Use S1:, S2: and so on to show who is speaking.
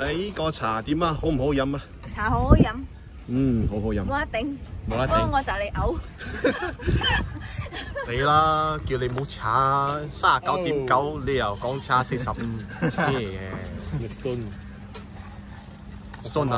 S1: 誒呢個茶點啊？好唔好飲啊？
S2: 茶好好飲，
S1: 嗯，好好飲。
S2: 冇得頂，
S1: 冇得頂。
S2: 不過我就嚟嘔。
S1: 你啦，叫你冇查三十九點九，你又講查四十五，咩嘢
S3: ？Stone。
S1: ？Stone